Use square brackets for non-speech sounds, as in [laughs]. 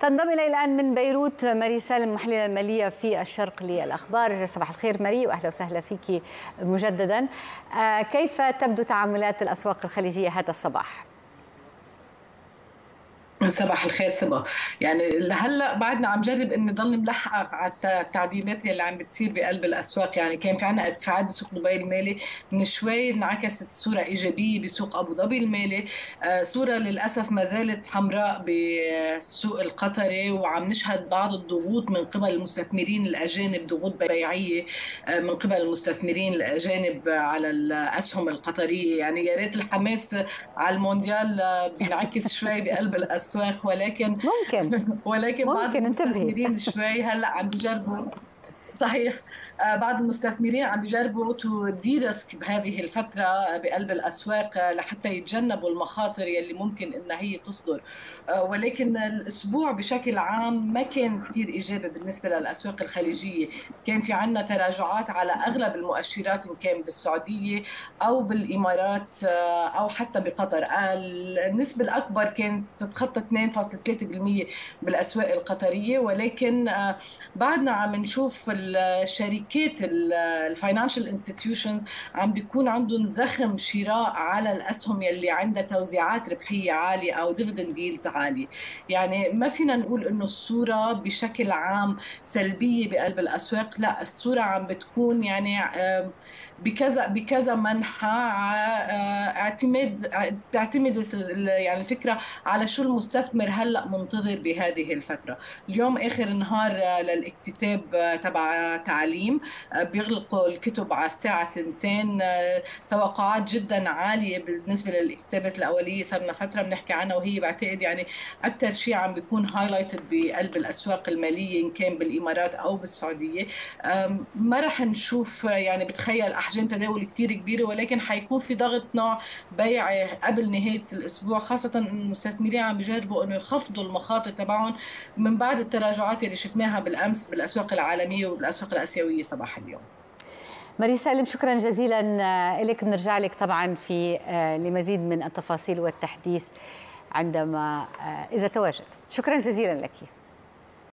تنضم إلي الآن من بيروت ماري سالم محللة المالية في الشرق للأخبار صباح الخير ماري وأهلا وسهلا فيك مجددا كيف تبدو تعاملات الأسواق الخليجية هذا الصباح؟ صباح الخير صبا. يعني لهلا بعدنا عم جرب إني ضل ملحقه على التعديلات اللي عم بتصير بقلب الأسواق. يعني كان في عنا ارتفاعات بسوق دبي المالي من شوي انعكست صورة إيجابية بسوق أبو ظبي المالي. آه، صورة للأسف ما زالت حمراء بالسوق القطري وعم نشهد بعض الضغوط من قبل المستثمرين الأجانب ضغوط بيعية آه، من قبل المستثمرين الأجانب على الأسهم القطرية. يعني يا ريت الحماس على المونديال آه، بينعكس شوي بقلب الأسواق. الأسواق ولكن ممكن. [laughs] ولكن ممكن انتبهي. شوي هلأ عم بجربوا. صحيح. بعض المستثمرين عم بيجربوا to de-risk بهذه الفترة بقلب الأسواق لحتى يتجنبوا المخاطر يلي ممكن إنها هي تصدر. آه، ولكن الأسبوع بشكل عام ما كان كثير إيجابي بالنسبة للأسواق الخليجية. كان في عندنا تراجعات على أغلب المؤشرات إن كان بالسعودية أو بالإمارات آه، أو حتى بقطر. النسبة الأكبر كانت تتخطى 2.3% بالأسواق القطرية. ولكن بعدنا عم نشوف الشركات شركات ال financial institutions عم بيكون عندهم زخم شراء على الأسهم يلي عندها توزيعات ربحية عالية أو dividend yield عالية. يعني ما فينا نقول إنه الصورة بشكل عام سلبية بقلب الأسواق لا الصورة عم بتكون يعني بكذا بكذا منحى آه، اعتماد تعتمد يعني الفكرة على شو المستثمر هلأ منتظر بهذه الفترة. اليوم آخر نهار آه، للاكتتاب آه، تبع تعليم بيغلقوا الكتب على الساعة 2 توقعات جدا عالية بالنسبة للاكتتابات الأولية صرنا فترة بنحكي عنها وهي بعتقد يعني أكثر شيء عم بيكون هايلايتد بقلب الأسواق المالية إن كان بالإمارات أو بالسعودية. ما رح نشوف يعني بتخيل أحجام تداول كثير كبيرة ولكن حيكون في ضغط نوع بيع قبل نهاية الأسبوع خاصة إن المستثمرين عم بيجربوا إنه يخفضوا المخاطر تبعهم من بعد التراجعات اللي شفناها بالأمس بالأسواق العالمية والاسواق الآسيوية صباح اليوم. ماري سالم شكرا جزيلا لك بنرجع لك طبعا في آه، لمزيد من التفاصيل والتحديث عندما آه، إذا تواجد. شكرا جزيلا لك.